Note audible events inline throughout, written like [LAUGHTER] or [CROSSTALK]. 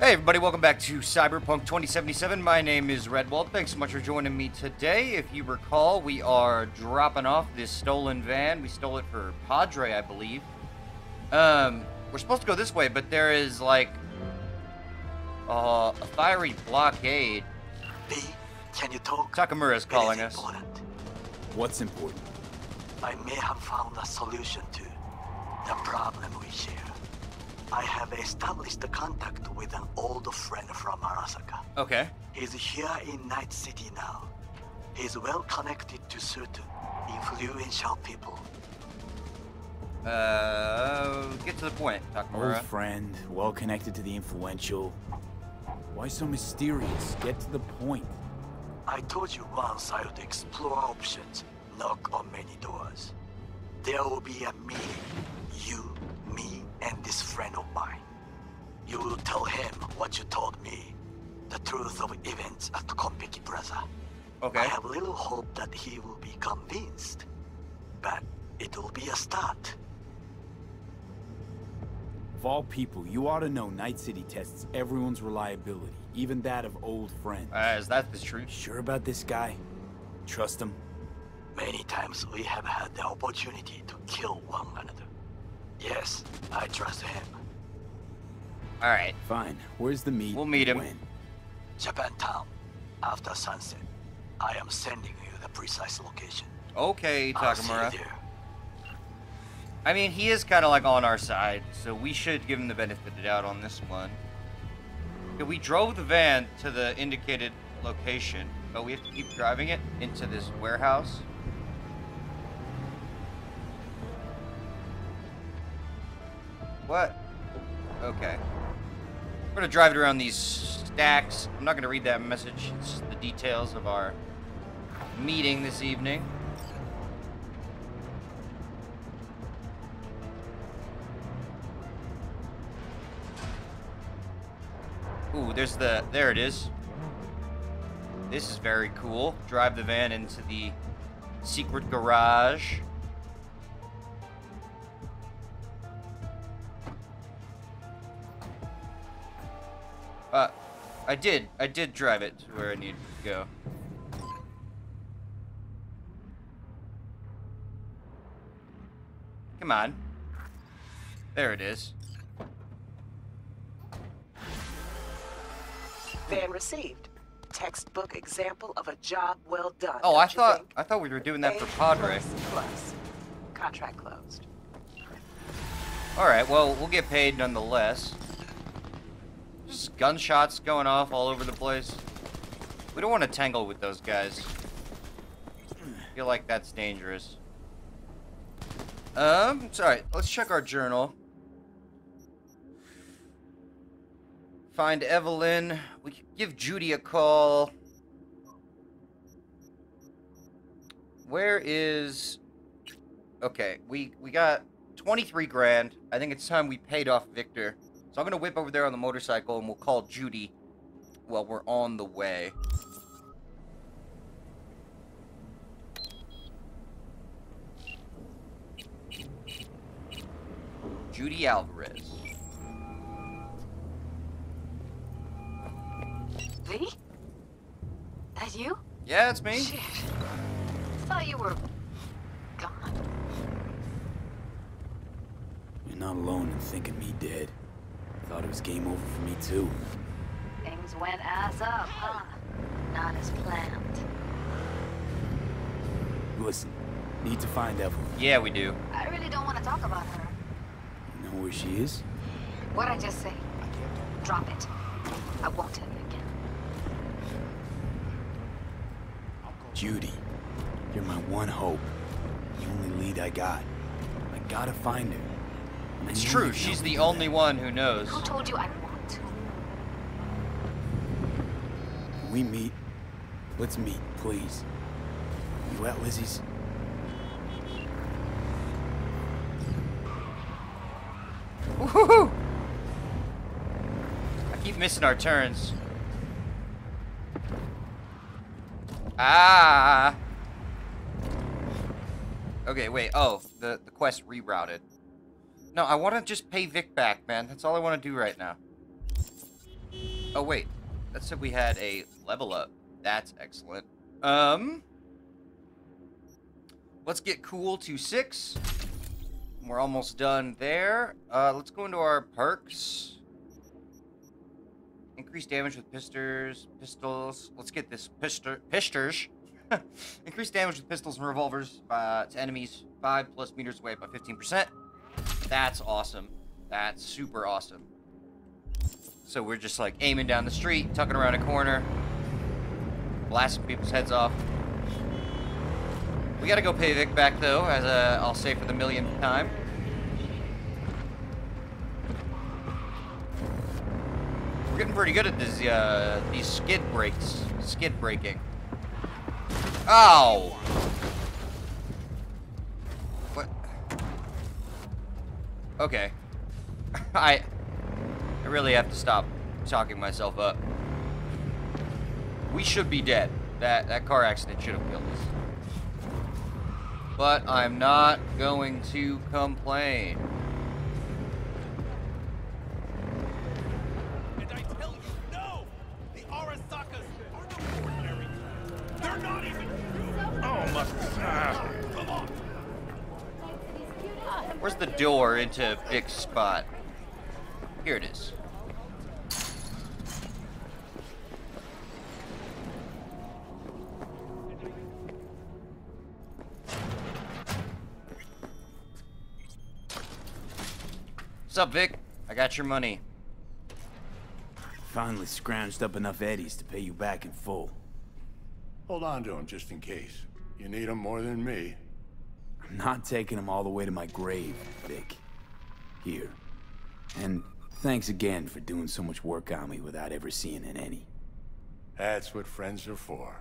Hey everybody, welcome back to Cyberpunk 2077. My name is Redwald. Thanks so much for joining me today. If you recall, we are dropping off this stolen van. We stole it for Padre, I believe. Um, we're supposed to go this way, but there is like uh, a fiery blockade. B, can you talk? Takamura is calling it us. is important. What's important? I may have found a solution to the problem we share. I have established a contact with an old friend from Arasaka. Okay. He's here in Night City now. He's well connected to certain influential people. Uh, get to the point, Takamura. Old Takamura. friend, well connected to the influential. Why so mysterious? Get to the point. I told you once I would explore options, knock on many doors. There will be a meeting. You, me, and this friend of mine. You will tell him what you told me. The truth of events at Konpeki Plaza. Okay. I have little hope that he will be convinced. But it will be a start. Of all people, you ought to know Night City tests everyone's reliability, even that of old friends. Uh, is that the truth? Sure about this guy? Trust him? Many times we have had the opportunity to kill one another. Yes, I trust him. All right. Fine. Where's the meet? We'll meet him. When? Japantown, after sunset. I am sending you the precise location. Okay, I'll see you Takamura. there. I mean, he is kind of like on our side, so we should give him the benefit of the doubt on this one. We drove the van to the indicated location, but we have to keep driving it into this warehouse. What? Okay. We're gonna drive it around these stacks. I'm not gonna read that message. It's the details of our meeting this evening. Ooh, there's the, there it is. This is very cool. Drive the van into the secret garage. I did, I did drive it to where I needed to go. Come on. There it is. Van received. Textbook example of a job well done. Oh, I thought think? I thought we were doing that for Padre. plus plus. Contract closed. All right, well, we'll get paid nonetheless. Just gunshots going off all over the place. We don't want to tangle with those guys. I feel like that's dangerous. Um, it's alright. Let's check our journal. Find Evelyn. We give Judy a call. Where is... Okay, we, we got 23 grand. I think it's time we paid off Victor. So I'm gonna whip over there on the motorcycle and we'll call Judy while we're on the way. Judy Alvarez. V? That you? Yeah, it's me. Shit. Thought you were gone. You're not alone in thinking me dead. Thought it was game over for me too. Things went ass up, huh? Not as planned. Listen, need to find Evelyn. Yeah, we do. I really don't want to talk about her. You know where she is? What'd I just say? Drop it. I won't tell you again. Judy. You're my one hope. The only lead I got. I gotta find her. And I It's true. She's the only one who knows. Who told you I want to? We meet? Let's meet, please. You at Lizzie's? Woohoo! I keep missing our turns. Ah! Okay, wait. Oh, the, the quest rerouted. No, I want to just pay Vic back, man. That's all I want to do right now. Oh wait, that said we had a level up. That's excellent. Um, let's get cool to six. We're almost done there. Uh, let's go into our perks. Increase damage with pisters, pistols. Let's get this pister, pisters. [LAUGHS] Increase damage with pistols and revolvers uh, to enemies 5 plus meters away by 15%. That's awesome. That's super awesome. So we're just like aiming down the street, tucking around a corner, blasting people's heads off. We gotta go pay Vic back though, as uh, I'll say for the millionth time. We're getting pretty good at this, uh, these skid breaks, skid breaking. Ow! Okay. [LAUGHS] I, I really have to stop talking myself up. We should be dead. That that car accident should have killed us. But I'm not going to complain. Where's the door into Vic's spot? Here it is. What's up, Vic? I got your money. Finally scrounged up enough eddies to pay you back in full. Hold on to them just in case. You need them more than me. I'm not taking them all the way to my grave, Vic. Here. And thanks again for doing so much work on me without ever seeing an any. That's what friends are for.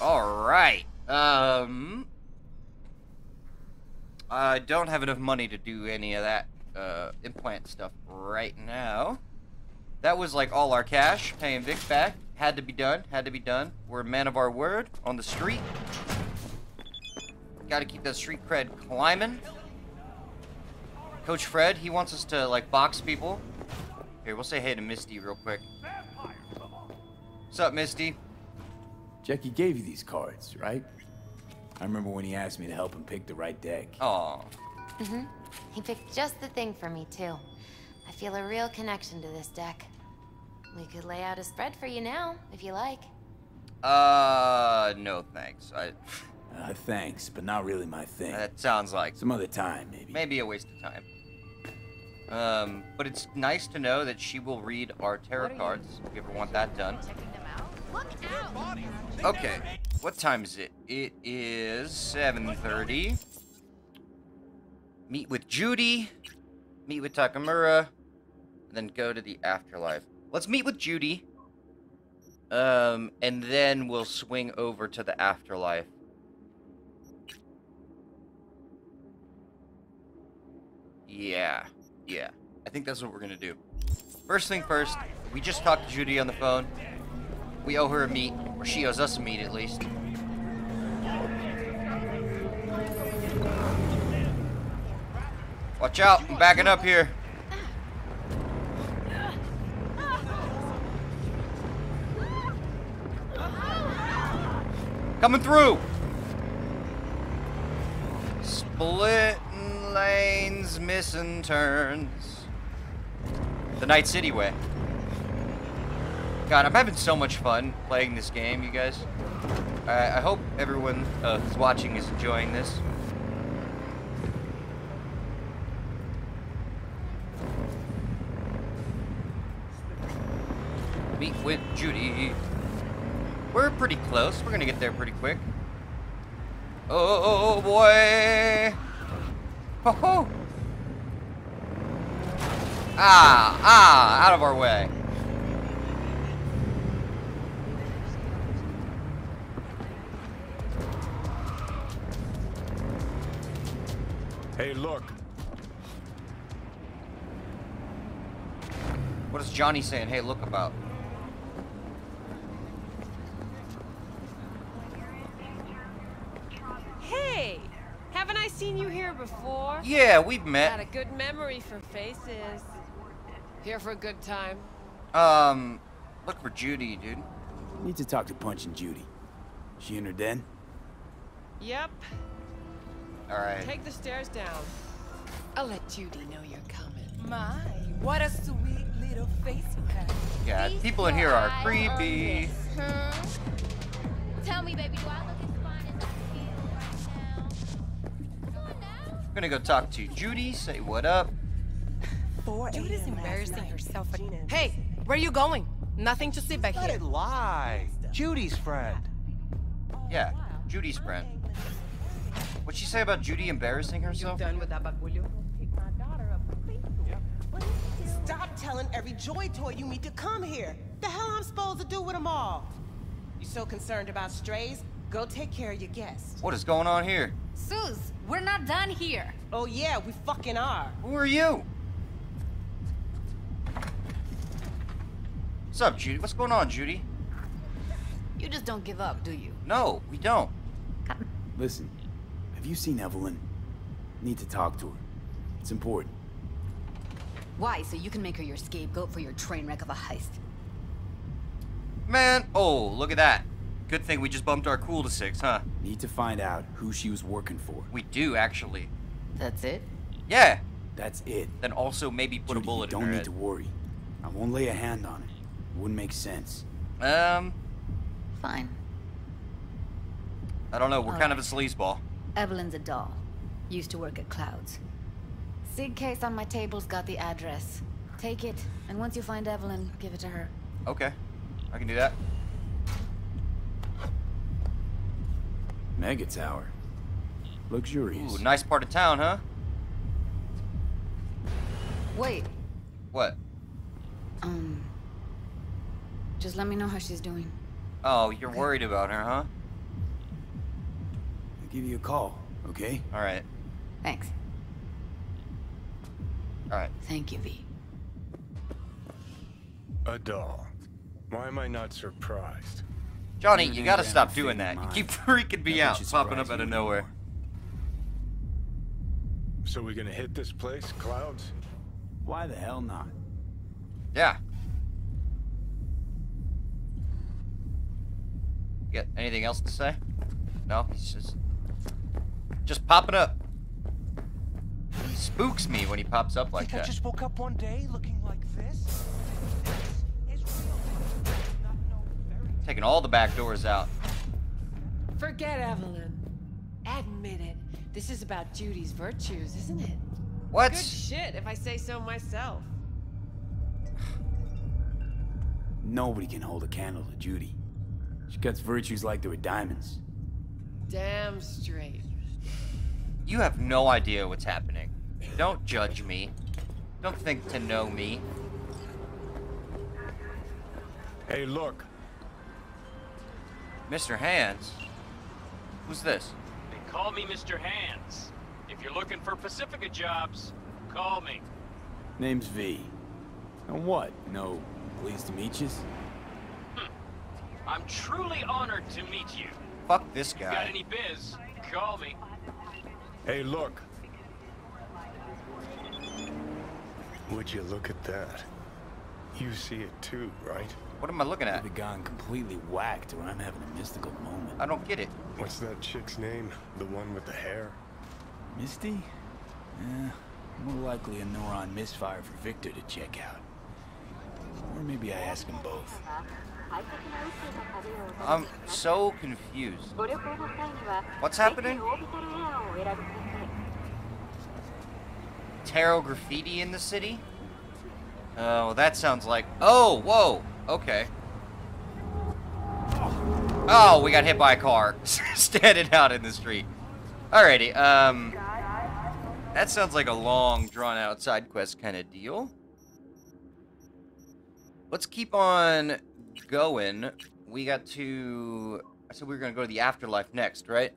All right. Um, I don't have enough money to do any of that uh, implant stuff right now. That was like all our cash, paying Vic back. Had to be done. Had to be done. We're a man of our word on the street. Got to keep that street cred climbing. Coach Fred, he wants us to like box people. Here, we'll say hey to Misty real quick. What's up, Misty? Jackie gave you these cards, right? I remember when he asked me to help him pick the right deck. Aw. Mm-hmm. He picked just the thing for me, too. I feel a real connection to this deck. We could lay out a spread for you now, if you like. Uh, no thanks. I, [LAUGHS] Uh, thanks, but not really my thing. that sounds like Some other time, maybe. maybe a waste of time. Um, but it's nice to know that she will read our tarot cards if you ever want that done. Okay, what time is it? It is 7.30. Meet with Judy, meet with Takamura, and then go to the afterlife. Let's meet with Judy. Um, and then we'll swing over to the afterlife. Yeah, yeah. I think that's what we're gonna do. First thing first, we just talked to Judy on the phone. We owe her a meet, or she owes us a meet at least. Watch out, I'm backing up here. Coming through! Splitting missing turns. The Night City way. God, I'm having so much fun playing this game, you guys. I, I hope everyone uh, who's watching is enjoying this. Meet with Judy. We're pretty close. We're gonna get there pretty quick. Oh boy! Ho ho! Ah, ah, out of our way. Hey, look. What is Johnny saying? Hey, look about. Hey! Haven't I seen you here before? Yeah, we've met. Got a good memory for faces. Here for a good time. Um, look for Judy, dude. Need to talk to Punch and Judy. She in her den? Yep. All right. Take the stairs down. I'll let Judy know you're coming. My, what a sweet little face you have. Yeah, people in here are creepy. Huh? Tell me, baby, do I look as fine as I feel right now? Come on now. gonna go talk to Judy, say what up. Judy's embarrassing herself. again. Hey, where are you going? Nothing to see back Let here. it lie. Judy's friend. Yeah, Judy's friend. What'd she say about Judy embarrassing herself? done with that bagulho? Stop telling every joy toy you meet to come here. The hell I'm supposed to do with them all? You so concerned about strays? Go take care of your guests. What is going on here? Sus, we're not done here. Oh yeah, we fucking are. Who are you? What's up, Judy? What's going on, Judy? You just don't give up, do you? No, we don't. Listen, have you seen Evelyn? Need to talk to her. It's important. Why? So you can make her your scapegoat for your train wreck of a heist. Man, oh, look at that. Good thing we just bumped our cool to six, huh? Need to find out who she was working for. We do, actually. That's it? Yeah. That's it. Then also maybe put Judy, a bullet you don't in her need head. to worry. I won't lay a hand on it. Wouldn't make sense. Um, Fine. I don't know. We're All kind of a sleazeball. Evelyn's a doll. Used to work at Clouds. Sig case on my table's got the address. Take it, and once you find Evelyn, give it to her. Okay. I can do that. Mega Tower. Luxurious. Ooh, nice part of town, huh? Wait, What? um... Just let me know how she's doing. Oh, you're worried about her, huh? I'll give you a call, okay? All right. Thanks. All right. Thank you, V. A doll. Why am I not surprised? Johnny, you gotta ran stop doing that. You keep [LAUGHS] freaking me out, should popping up out of nowhere. anymore. So we gonna hit this place, Clouds? Why the hell not? Yeah. Get anything else to say? No, he's just just popping up. He spooks me when he pops up like Think I that. just woke up one day looking like this? This is real. Not no fairy Taking all the back doors out. Forget Evelyn. Admit it. This is about Judy's virtues, isn't it? What? Good shit, if I say so myself. [SIGHS] Nobody can hold a candle to Judy. She cuts virtues like they were diamonds. Damn straight. You have no idea what's happening. Don't judge me. Don't think to know me. Hey, look. Mr. Hands? Who's this? They call me Mr. Hands. If you're looking for Pacifica jobs, call me. Name's V. And what? No, pleased to meet you? I'm truly honored to meet you. Fuck this If you got any biz, call me. Hey, look. Would you look at that? You see it too, right? What am I looking at? Could have gone completely whacked or I'm having a mystical moment. I don't get it. What's that chick's name? The one with the hair? Misty? Eh, more likely a neuron misfire for Victor to check out. Or maybe I ask them both. I'm so confused. What's happening? Tarot graffiti in the city? Oh, that sounds like. Oh, whoa. Okay. Oh, we got hit by a car [LAUGHS] standing out in the street. Alrighty, um. That sounds like a long, drawn out side quest kind of deal. Let's keep on going. We got to. I said we were going to go to the afterlife next, right?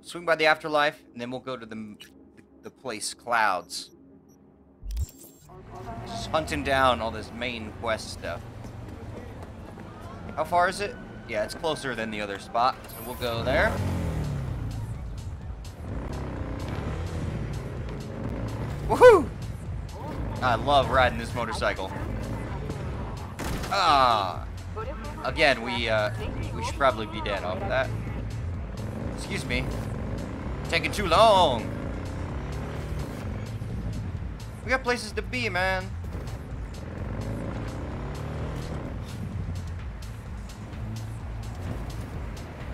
Swing by the afterlife, and then we'll go to the, the place Clouds. Just hunting down all this main quest stuff. How far is it? Yeah, it's closer than the other spot, so we'll go there. Woohoo! I love riding this motorcycle. Ah. Again, we uh, we should probably be dead off of that. Excuse me. Taking too long. We got places to be, man.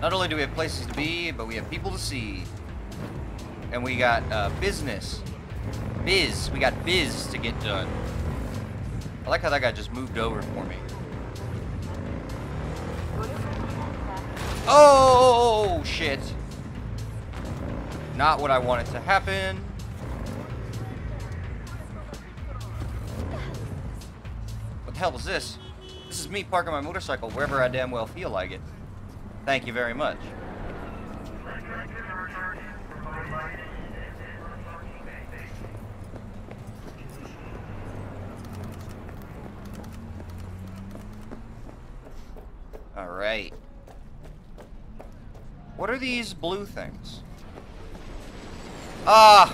Not only do we have places to be, but we have people to see. And we got uh, business. Biz. We got biz to get done. I like how that guy just moved over for me. Oh, shit. Not what I wanted to happen. What the hell is this? This is me parking my motorcycle wherever I damn well feel like it. Thank you very much. Alright. What are these blue things? Ah!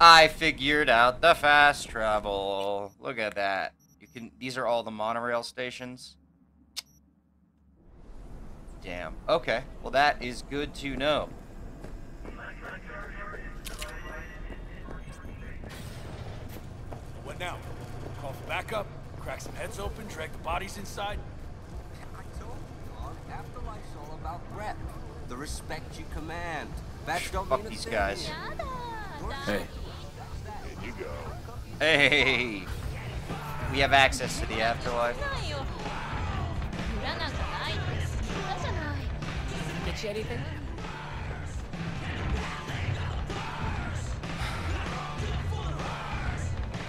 I figured out the fast travel. Look at that. You can these are all the monorail stations. Damn. Okay. Well that is good to know. What now? Call for backup, crack some heads open, drag the bodies inside. Afterlife's all about rep. The respect you command. That don't Fuck mean these guys. Hey. There you go. Hey. We have access to the afterlife. Get you anything?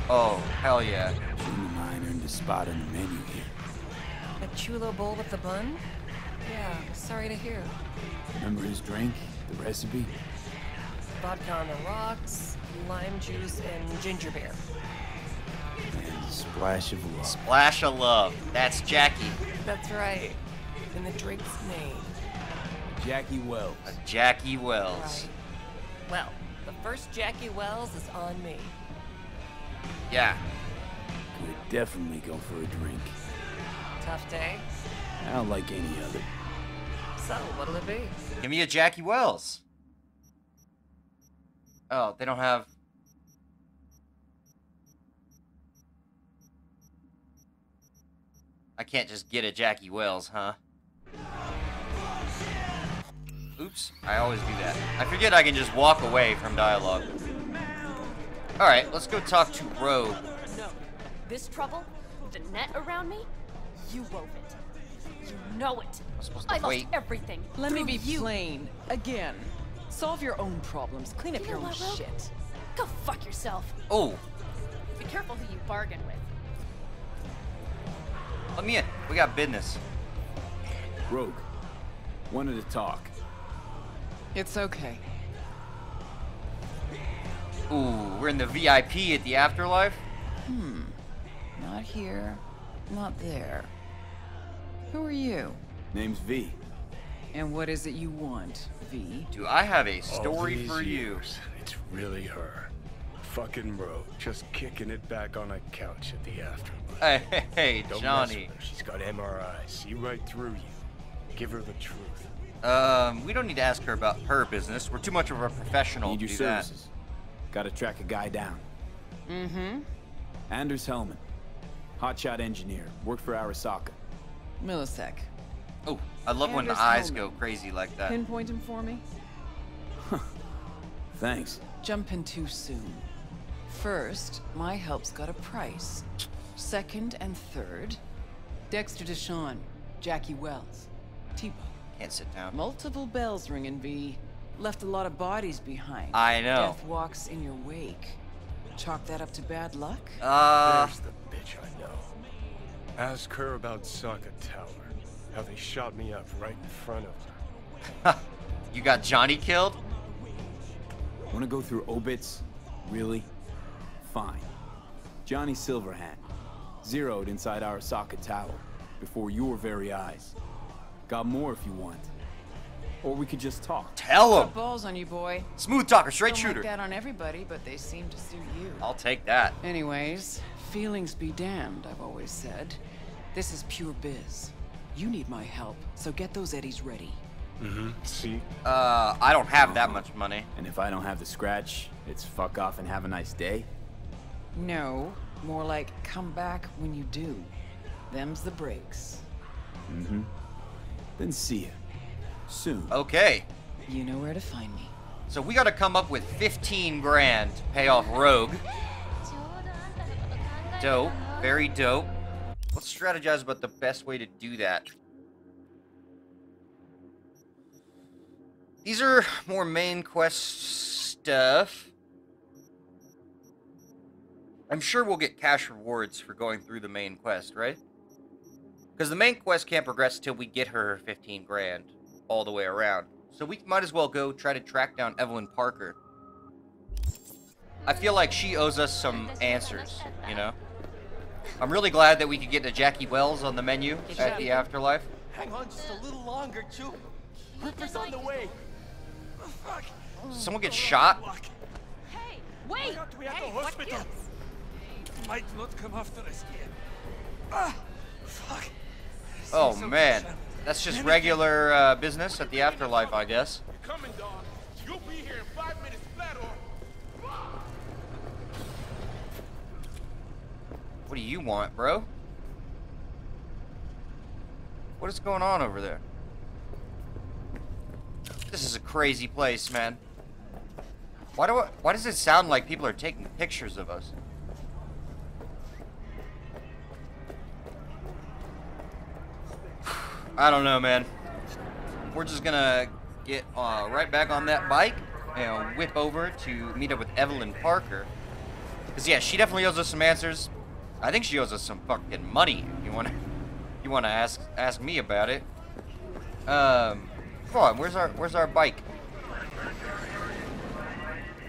Oh, hell yeah. Junior mine earned a spot on the menu here. A chulo bowl with the bun? Yeah, sorry to hear. Remember his drink? The recipe? Vodka on the rocks, lime juice, and ginger beer. And splash of love. Splash of love. That's Jackie. That's right. In the drink's name. Jackie Welles. A Jackie Welles. Right. Well, the first Jackie Welles is on me. Yeah. Could definitely go for a drink. Tough day. I don't like any other. So, what'll it be? Give me a Jackie Welles. Oh, they don't have. I can't just get a Jackie Welles, huh? Oops, I always do that. I forget I can just walk away from dialogue. Alright, let's go talk to Rogue. No. This trouble, the net around me, you wove it. You know it. supposed I lost wait. everything. Let me be you. plain. Again. Solve your own problems. Clean up You your own what, shit. Go fuck yourself. Oh, Be careful who you bargain with. let me in. We got business. Rogue. Wanted to talk. It's okay. Ooh, we're in the VIP at the afterlife. Hmm. Not here. Not there. Who are you? Name's V. And what is it you want, V? Do I have a All story these for you? It's really her. Fucking Rogue, just kicking it back on a couch at the afterlife. Hey, hey, hey, Don't mess Johnny. with her. She's got MRI. See right through you. Give her the truth. Um, we don't need to ask her about her business. We're too much of a professional Need to your do that. Gotta track a guy down. Mm-hmm. Anders Hellman. Hotshot engineer. Worked for Arasaka. Millisec. Oh, I love when the eyes Hellman. go crazy like that. Pinpoint him for me? Thanks. Jumping too soon. First, my help's got a price. Second and third, Dexter DeShawn, Jackie Welles, Tipo. Can't sit down. Multiple bells ringing, V. Left a lot of bodies behind. I know. Death walks in your wake. Chalk that up to bad luck? Uh, There's the bitch I know. Ask her about Saka Tower. How they shot me up right in front of her. you got Johnny killed? Wanna go through obits? Really? Fine. Johnny Silverhand. Zeroed inside Arasaka Tower. Before your very eyes. Got more if you want. Or we could just talk. Tell Got him. balls on you, boy. Smooth talker, straight Don't shooter. like that on everybody, but they seem to suit you. I'll take that. Anyways, feelings be damned, I've always said. This is pure biz. You need my help, so get those eddies ready. Mm-hmm. See? Uh, I don't have that much money. And if I don't have the scratch, it's fuck off and have a nice day? No, more like come back when you do. Them's the breaks. Mm-hmm. Then see ya. Soon. Okay. You know where to find me. So we gotta come up with 15 grand to pay off Rogue. Dope. Very dope. Let's strategize about the best way to do that. These are more main quest stuff. I'm sure we'll get cash rewards for going through the main quest, right? Because the main quest can't progress till we get her 15 grand all the way around. So we might as well go try to track down Evelyn Parker. I feel like she owes us some answers, you know? I'm really glad that we could get to Jackie Welles on the menu at the Afterlife. Hang on just a little longer, Chu. Ripper's on the way. Oh, fuck. Someone get shot? Hey, wait! We have hey, the what hospital. gives? Might not come after us here. Ah, fuck. Oh Say man, that's just regular uh, business at the Afterlife, I guess. You're Coming, dog. You'll be here in five minutes flat or... What do you want, bro? What is going on over there? This is a crazy place, man. Why do I, why does it sound like people are taking pictures of us? [SIGHS] I don't know, man. We're just gonna get uh, right back on that bike and whip over to meet up with Evelyn Parker. Cause yeah, she definitely owes us some answers. I think she owes us some fucking money. You wanna, you wanna ask ask me about it. Um, come on, where's our where's our bike?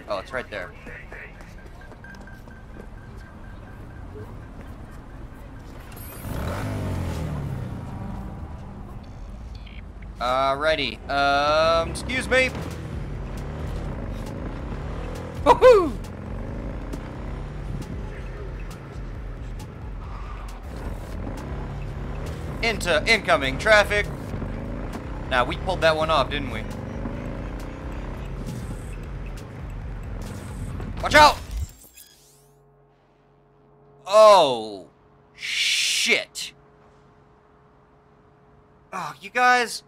Oh, it's right there. Alrighty. Um, excuse me. Woohoo! Into incoming traffic. Now we pulled that one off, didn't we? Watch out! Oh, shit. Oh, you guys.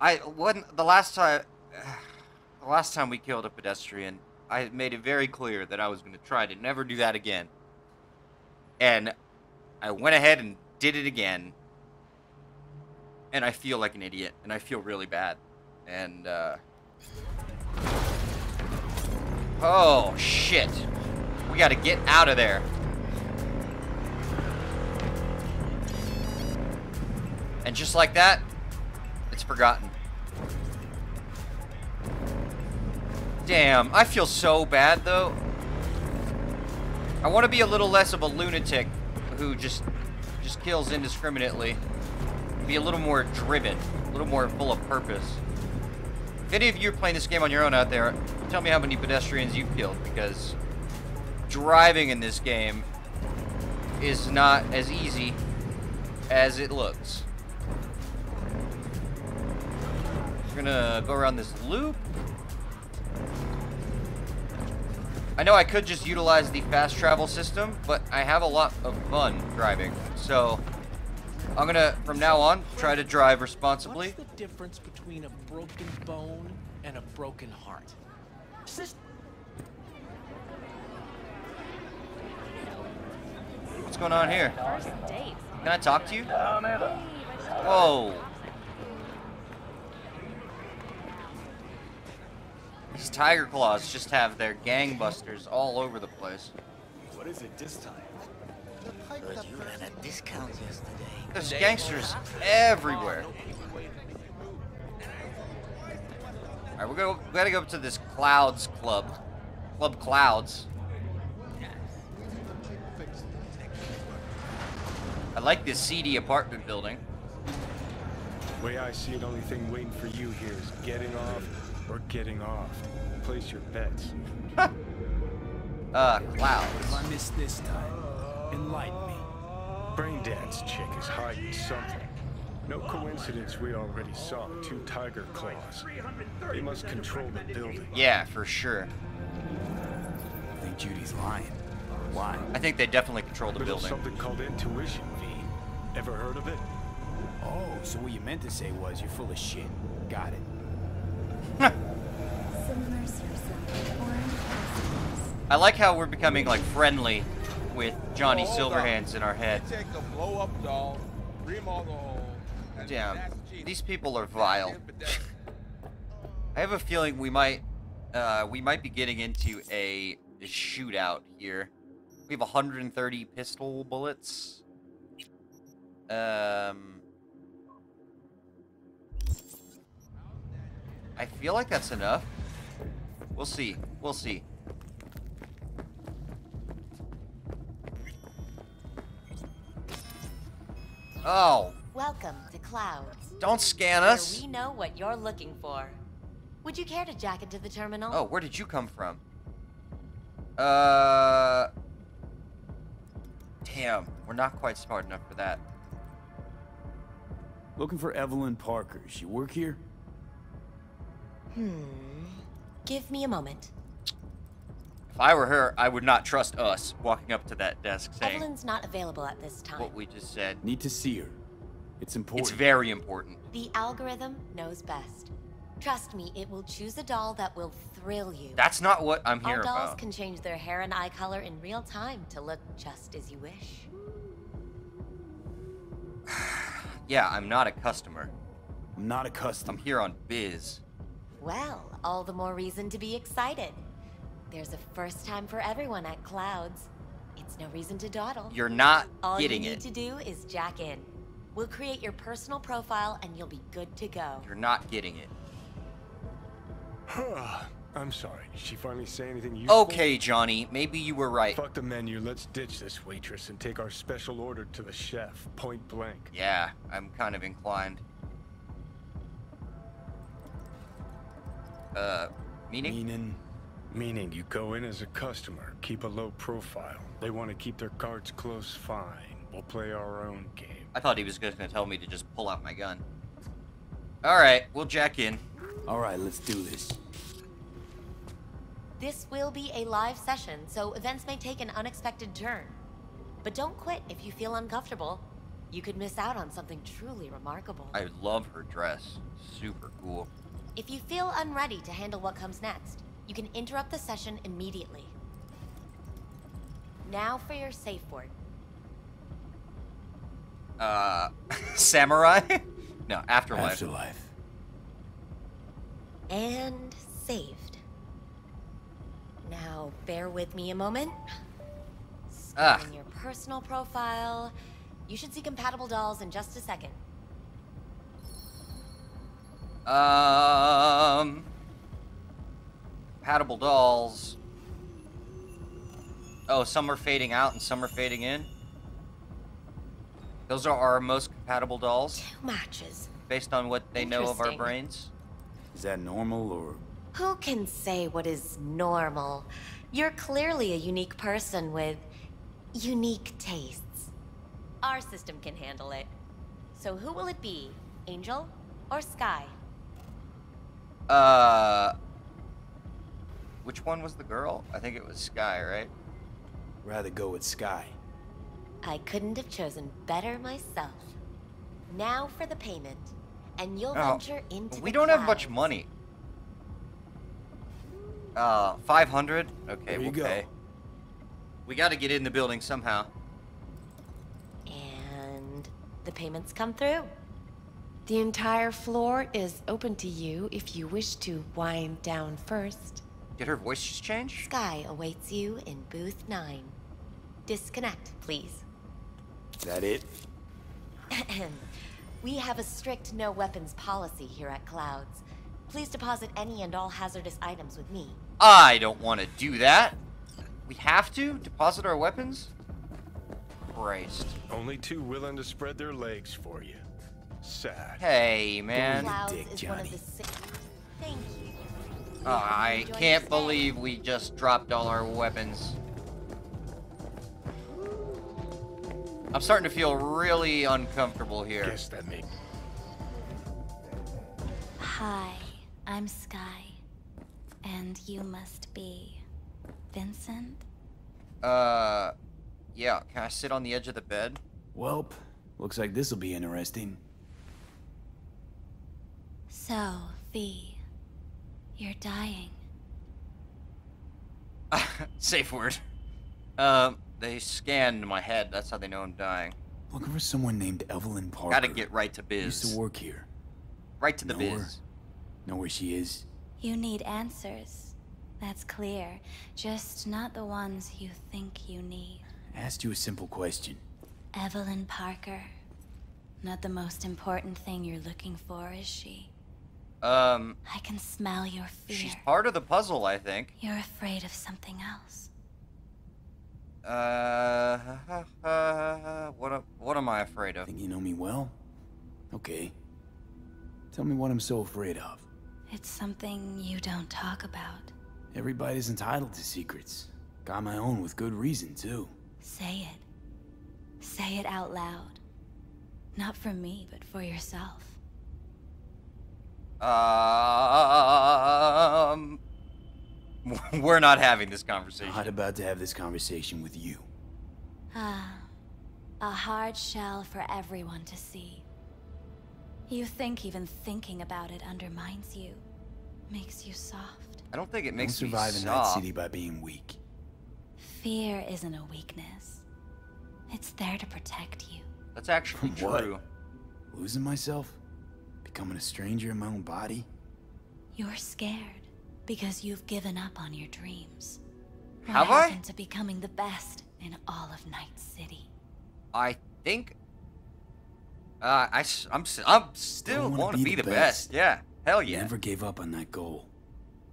I wasn't the last time. The last time we killed a pedestrian, I made it very clear that I was going to try to never do that again. And I went ahead and did it again. And I feel like an idiot, and I feel really bad. And, uh. Oh, shit. We gotta get out of there. And just like that, it's forgotten. Damn, I feel so bad though. I want to be a little less of a lunatic who just just kills indiscriminately. Be a little more driven, a little more full of purpose. If any of you are playing this game on your own out there, tell me how many pedestrians you've killed because driving in this game is not as easy as it looks. We're gonna go around this loop. I know I could just utilize the fast travel system, but I have a lot of fun driving. So I'm gonna, from now on, try to drive responsibly. What's the difference between a broken bone and a broken heart? Sis- What's going on here? Can I talk to you? Whoa. These Tyger Claws just have their gangbusters all over the place. What is it this time? Because you ran a discount yesterday. There's gangsters everywhere. Alright, we're gonna we gotta go up to this Clouds Club. Club Clouds. I like this seedy apartment building. The Way I see it, only thing waiting for you here is getting off or getting off. Place your bets. [LAUGHS] Uh, Clouds. If I miss this time, Enlighten me. Braindance chick is hiding something. No coincidence we already saw two Tyger Claws. They must control the building. Yeah, for sure. I think Judy's lying. Why? I think they definitely control the There's building. something called intuition, V. Ever heard of it? Oh, so what you meant to say was you're full of shit. Got it. Submerge yourself. I like how we're becoming like friendly with Johnny Silverhands in our head. Take the blow up doll, hole. Damn, these people are vile. I have a feeling we might, uh, we might be getting into a shootout here. We have 130 pistol bullets. Um, I feel like that's enough. We'll see. We'll see. Oh, Welcome to Clouds. don't scan where us. we know what you're looking for. Would you care to jack into the terminal? Oh, where did you come from? Uh. Damn, we're not quite smart enough for that. Looking for Evelyn Parker. She work here? Hmm. Give me a moment. If I were her, I would not trust us walking up to that desk saying Evelyn's not available at this time. what we just said. Need to see her. It's important. It's very important. The algorithm knows best. Trust me, it will choose a doll that will thrill you. That's not what I'm here Our here dolls about. can change their hair and eye color in real time to look just as you wish. [SIGHS] Yeah, I'm not a customer. I'm not a customer. I'm here on biz. Well, all the more reason to be excited. There's a first time for everyone at Clouds. It's no reason to dawdle. You're not All getting you need it. to do is jack in. We'll create your personal profile and you'll be good to go. You're not getting it. [SIGHS] I'm sorry. Did she finally say anything useful? Okay, Johnny, maybe you were right. Fuck the menu. Let's ditch this waitress and take our special order to the chef, point blank. Yeah, I'm kind of inclined. Uh, meaning? Meaning? Meaning you go in as a customer, keep a low profile. They want to keep their cards close, fine. We'll play our own game. I thought he was going to tell me to just pull out my gun. Alright, we'll jack in. Alright, let's do this. This will be a live session, so events may take an unexpected turn. But don't quit if you feel uncomfortable. You could miss out on something truly remarkable. I love her dress. Super cool. If you feel unready to handle what comes next, you can interrupt the session immediately. Now for your safe word. Uh, [LAUGHS] samurai? no, afterlife. Afterlife. And saved. Now, bear with me a moment. Ah. Scanning your personal profile. You should see compatible dolls in just a second. Um, compatible dolls. Oh, some are fading out and some are fading in. Those are our most compatible dolls, Two matches. based on what they know of our Interesting. brains. Is that normal or Who can say what is normal? You're clearly a unique person with unique tastes. Our system can handle it. So who will it be? Angel or Sky? Uh, which one was the girl? I think it was Sky, right? rather go with Sky? I couldn't have chosen better myself. Now for the payment, and you'll Oh, venture into the building. we the don't have much money. Uh, 500? Okay, There we'll go. pay. We gotta get in the building somehow. And the payments come through. The entire floor is open to you if you wish to wind down first. Did her voice just change? Sky awaits you in booth 9. Disconnect, please. Is that it? [CLEARS THROAT] we have a strict no weapons policy here at Clouds. Please deposit any and all hazardous items with me. I don't want to do that. We have to? Deposit our weapons? Christ. Only two willing to spread their legs for you. Sad. Hey, man. Clouds dick, is one of the si- Thank you. Oh, I can't believe we just dropped all our weapons. I'm starting to feel really uncomfortable here. Guess that makes. Hi, I'm Sky. And you must be Vincent? Uh, yeah. Can I sit on the edge of the bed? Welp, looks like this'll be interesting. So, V, you're dying. [LAUGHS] Safe word. Um, they scanned my head. That's how they know I'm dying. Looking for someone named Evelyn Parker. Gotta get right to biz. Used to work here. Right to the know biz. Her? Know where she is? You need answers. That's clear. Just not the ones you think you need. I Asked you a simple question. Evelyn Parker. Not the most important thing you're looking for, is she? Um, I can smell your fear. she's part of the puzzle, I think. You're afraid of something else. Uh, [LAUGHS] what am, what am I afraid of? Think you know me well? Okay. Tell me what I'm so afraid of. It's something you don't talk about. Everybody's entitled to secrets. Got my own with good reason, too. Say it. Say it out loud. Not for me, but for yourself. Um, we're not having this conversation. Not about to have this conversation with you. Ah, a hard shell for everyone to see. You think even thinking about it undermines you, makes you soft. I don't think it Don't makes me survive in that city by being weak. Fear isn't a weakness. It's there to protect you. That's actually From what? true. Losing myself? Becoming a stranger in my own body? You're scared because you've given up on your dreams. What Have I? to becoming the best in all of Night City? I think. Uh, I, s- I'm, s- I'm still wanna want to be, the best. Yeah, hell yeah. Never gave up on that goal.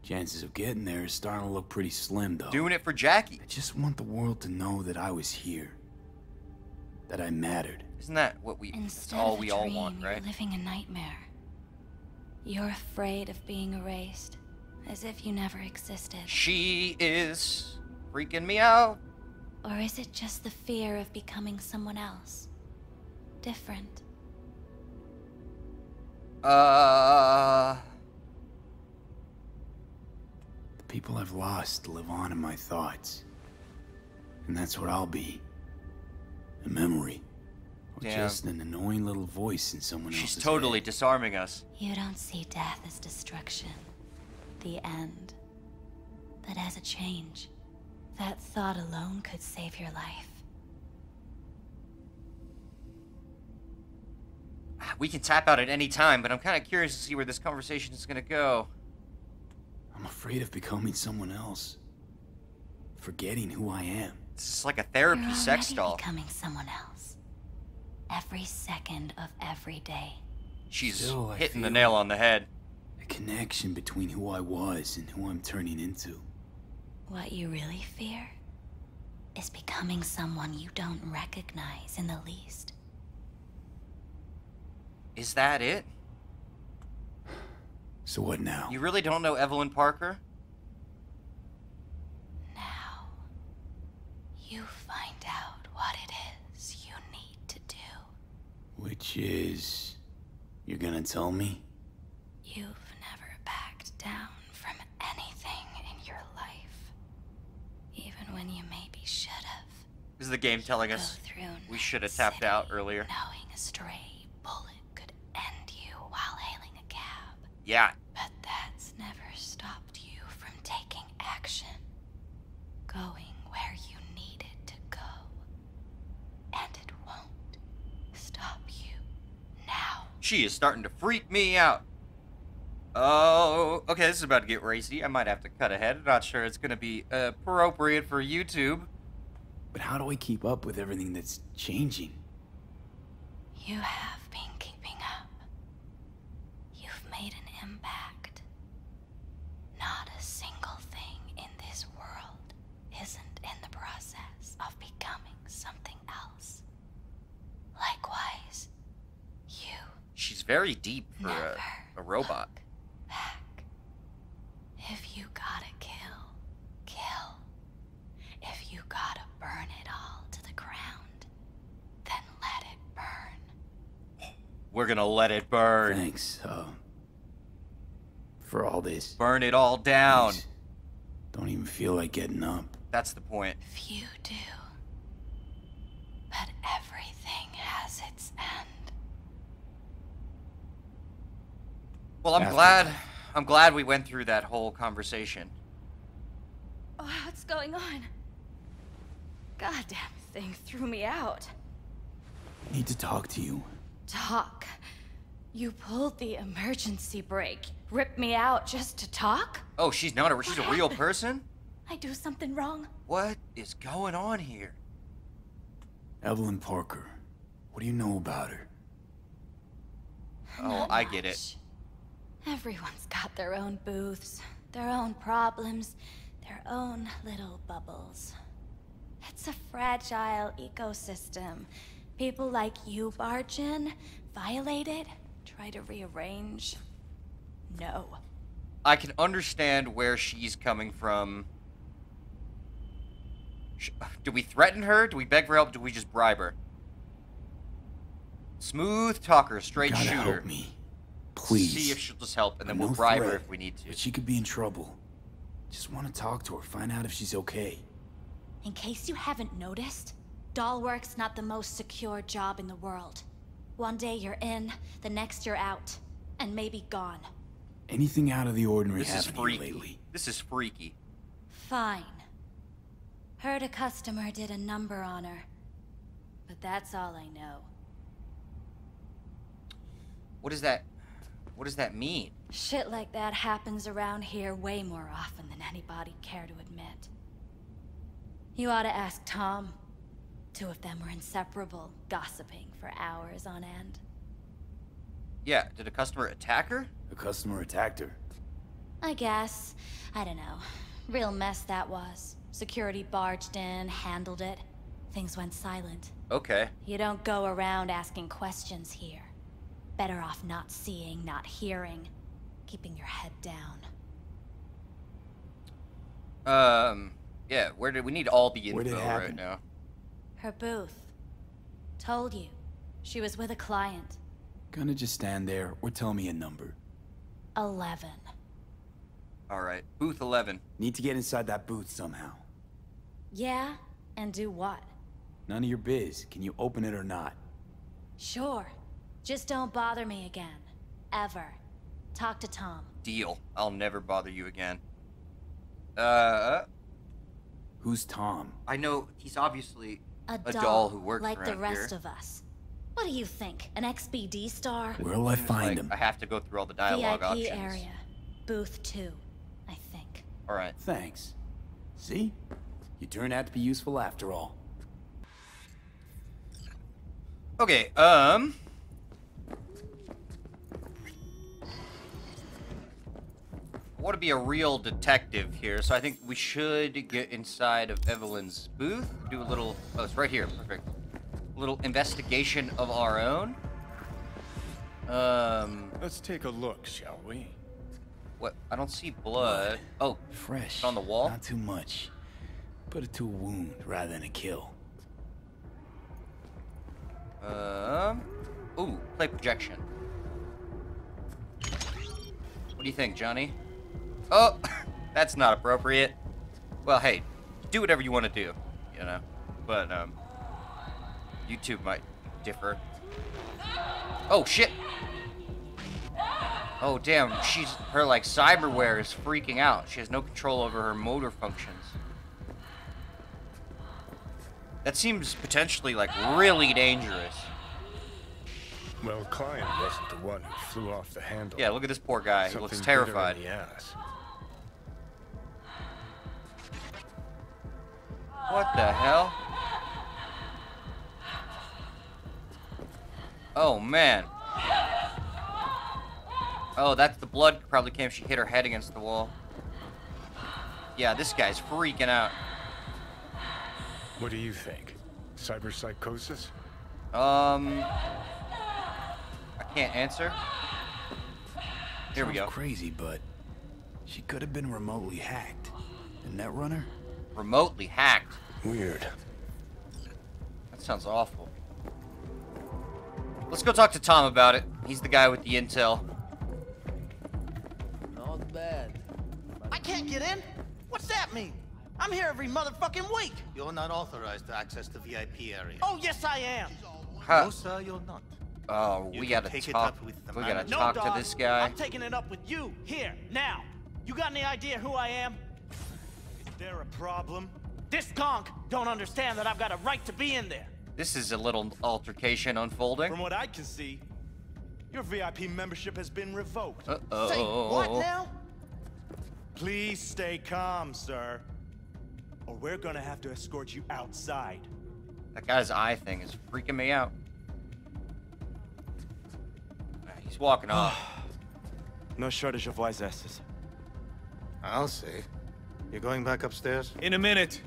Chances of getting there is starting to look pretty slim, though. Doing it for Jackie. I just want the world to know that I was here. That I mattered. Isn't that what we? That's Instead all of a we all dream, want, you're right? living a nightmare. You're afraid of being erased, as if you never existed. She is freaking me out. Or is it just the fear of becoming someone else? Different. Uh, The people I've lost live on in my thoughts. And that's what I'll be. A memory. Or Damn. just an annoying little voice in someone she's else's totally head. disarming us. You don't see death as destruction, the end, but as a change. That thought alone could save your life. We can tap out at any time, but I'm kind of curious to see where this conversation is gonna go. I'm afraid of becoming someone else. Forgetting who I am. This is like a therapy You're sex already doll. becoming someone else. Every second of every day. She's Still, hitting the nail on the head. A connection between who I was and who I'm turning into. What you really fear is becoming someone you don't recognize in the least. Is that it? So what now? You really don't know Evelyn Parker? Now, you find out what it is you need to do. Which is. You're gonna tell me? You've never backed down from anything in your life. Even when you maybe should have. This Is the game telling us through we should have tapped out earlier? Knowing a stray bullet could end you while hailing a cab. Yeah. But that's never stopped you from taking action. Going where you needed to go. And it won't stop you now. She is starting to freak me out. Oh, okay, this is about to get racy. I might have to cut ahead. Not sure it's going to be appropriate for YouTube. But how do I keep up with everything that's changing? You have very deep for a, a, robot. If you gotta kill, kill. If you gotta burn it all to the ground, then let it burn. We're gonna let it burn. Thanks, uh, for all this. Burn it all down. Don't even feel like getting up. That's the point. If you do. Well, I'm After glad. I'm glad we went through that whole conversation. Oh, what's going on? Goddamn thing threw me out. Need to talk to you. Talk. You pulled the emergency brake. Ripped me out just to talk? Oh, she's not a. She's a real person. I do something wrong? What is going on here? Evelyn Parker. What do you know about her? Oh, Not I get it. Much. Everyone's got their own booths, their own problems, their own little bubbles. It's a fragile ecosystem. People like you barge in, violate it, try to rearrange. No. I can understand where she's coming from. Do we threaten her? Do we beg for help? Do we just bribe her? Smooth talker, straight Gotta shooter. help me. Please. See if she'll just help, and then I'm we'll no bribe her if we need to. But she could be in trouble. Just want to talk to her, find out if she's okay. In case you haven't noticed, Dollwork's not the most secure job in the world. One day you're in, the next you're out, and maybe gone. Anything out of the ordinary This is freaky. lately? This is freaky. Fine. Heard a customer did a number on her. But that's all I know. What is that? What does that mean? Shit like that happens around here way more often than anybody care to admit. You ought to ask Tom. Two of them were inseparable, gossiping for hours on end. Yeah, did a customer attack her? A customer attacked her. I guess. I don't know. Real mess that was. Security barged in, handled it. Things went silent. Okay. You don't go around asking questions here. Better off not seeing, not hearing. Keeping your head down. Um. Yeah. Where did we need all the Where did it info right happen? now? Her booth. Told you. She was with a client. Gonna just stand there or tell me a number. Eleven. All right. Booth 11. Need to get inside that booth somehow. Yeah? And do what? None of your biz. Can you open it or not? Sure. Just don't bother me again. Ever. Talk to Tom. Deal. I'll never bother you again. Uh. Who's Tom? I know he's obviously A, a doll, doll who works like the rest here. of us. What do you think? An XBD star? Where'll I find like him? I have to go through all the dialogue VIP options. area. Booth two, I think. All right. Thanks. See? You turn out to be useful after all. Okay. Um. Want to be a real detective here, so I think we should get inside of Evelyn's booth. Do a little. Oh, it's right here. Perfect. A little investigation of our own. Um. Let's take a look, shall we? What? I don't see blood. Oh, Fresh. on the wall. Not too much. Put it to a wound rather than a kill. Um. Ooh, play projection. What do you think, Johnny? Oh, [LAUGHS] that's not appropriate. Well, hey, do whatever you want to do, you know. But um, YouTube might differ. Oh shit! Oh damn, she's her like cyberware is freaking out. She has no control over her motor functions. That seems potentially like really dangerous. Well, client wasn't the one who flew off the handle. Yeah, look at this poor guy. He looks in terrified. the ass. What the hell? Oh man. Oh, that's the blood probably came. If she hit her head against the wall. Yeah, this guy's freaking out. What do you think? Cyberpsychosis? Um, I can't answer. Here we go. crazy, but she could have been remotely hacked. The Netrunner? Remotely hacked. Weird. That sounds awful. Let's go talk to Tom about it. He's the guy with the intel. Not bad. I can't get in? What's that mean? I'm here every motherfucking week. You're not authorized to access the VIP area. Oh, yes, I am. Huh. No, sir, you're not. Oh, we gotta take it talk. up with the We gotta No, talk dog. to this guy. I'm taking it up with you, here, now. You got any idea who I am? Is there a problem? This conk don't understand that I've got a right to be in there. This is a little altercation unfolding. From what I can see, your VIP membership has been revoked. Uh-oh. Say what now? Please stay calm, sir. Or we're gonna have to escort you outside. That guy's eye thing is freaking me out. He's walking off. [SIGHS] No shortage of wise asses. I'll see. You going back upstairs? In a minute.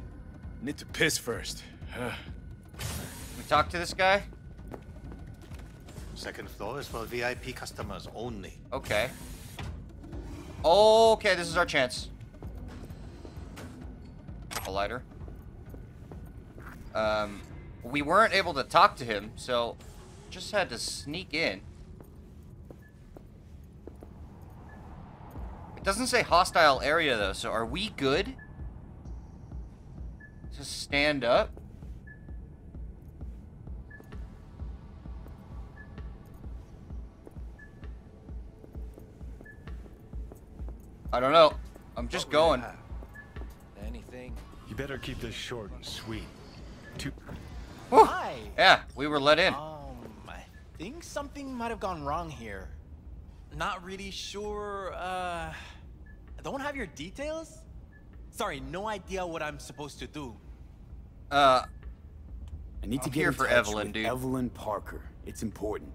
Need to piss first. we talk to this guy? Second floor is for VIP customers only. Okay. Okay, this is our chance. A lighter. Um, we weren't able to talk to him, so just had to sneak in. Doesn't say hostile area though, so are we good? To stand up? I don't know. I'm just going. Anything? You better keep this short and sweet. Two. Hi. Yeah, we were let in. Um, I think something might have gone wrong here. Not really sure. Uh, I don't have your details. Sorry, no idea what I'm supposed to do. Uh, I need to I'm get here in for touch Evelyn, with dude. Evelyn Parker. It's important.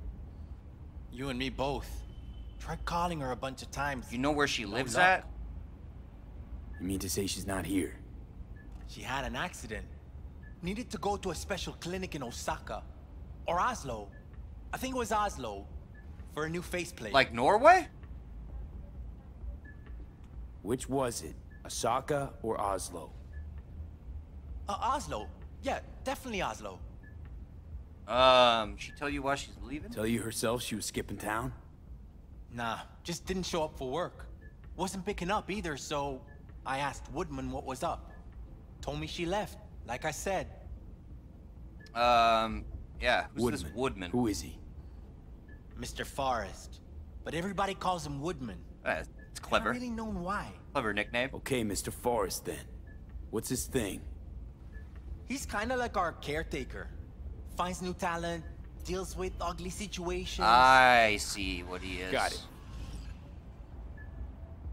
You and me both. Tried calling her a bunch of times. You know where she No lives luck. at? You mean to say she's not here? She had an accident. Needed to go to a special clinic in Osaka. Or Oslo. I think it was Oslo. For a new faceplate. Like Norway? Which was it? Osaka or Oslo? Uh, Oslo. Yeah, definitely Oslo. Um, she tell you why she's leaving? Tell you herself she was skipping town? Nah, just didn't show up for work. Wasn't picking up either, so I asked Woodman what was up. Told me she left, like I said. Um, yeah. Who's Woodman. this Woodman? Who is he? Mr. Forrest. But everybody calls him Woodman. Uh, it's clever. Really known why. Clever nickname. Okay, Mr. Forrest then. What's his thing? He's kinda like our caretaker. Finds new talent, deals with ugly situations. I see what he is. Got it.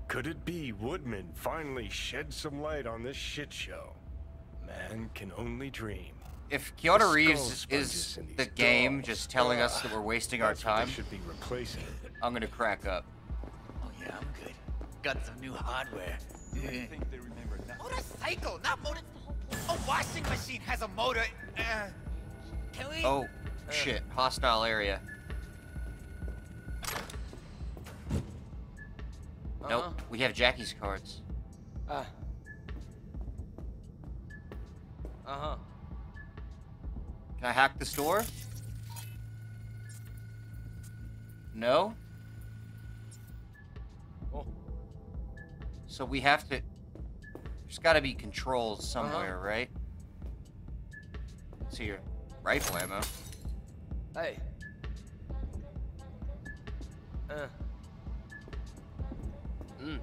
Could it be Woodman finally shed some light on this shit show? Man can only dream. If The Keanu skull Reeves is in these the game dolls. just telling us that we're wasting our that's what they time, should be replacing. I'm gonna crack up. Yeah, I'm good. Got some new hardware. Yeah. think they remember that. Motorcycle, not motor. A washing machine has a motor. Uh, can we? Oh, shit. Hostile area. Nope. Uh-huh. We have Jackie's cards. Uh. Uh huh. Can I hack the store? No? So we have to... There's gotta be controls somewhere, Uh-huh. right? Let's see here. Rifle ammo. Hey. Uh. Mm.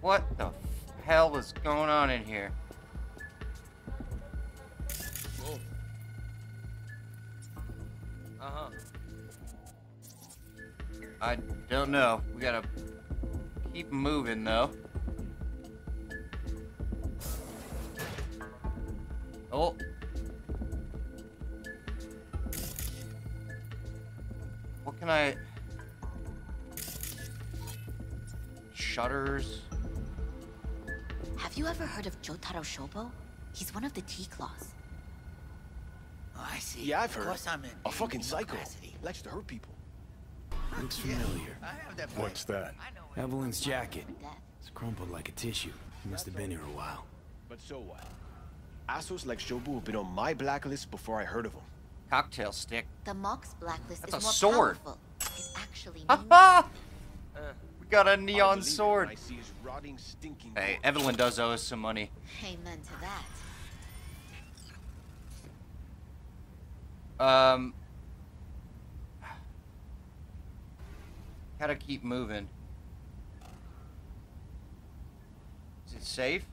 What the hell is going on in here? Oh. Uh huh. I don't know. We gotta keep moving though. Oh. What can I... Shutters. Have you ever heard of Jotaro Shobo? He's one of the T-Claws. Oh, I see. Yeah, I've of heard. course I'm in. A fucking psycho. Likes to hurt people. Looks familiar. I have that. What's that? Evelyn's jacket. It's crumpled like a tissue. He must have been here a while. But so what? Assholes like Shobo have been on my blacklist before I heard of them. Cocktail stick. The Mox blacklist That's is a more sword. powerful. It actually Ha means ha! Uh, We got a I'll neon sword. I see his rotting, stinking Hey. Evelyn does owe us some money. Amen to that. Um, [SIGHS] gotta keep moving. Is it safe?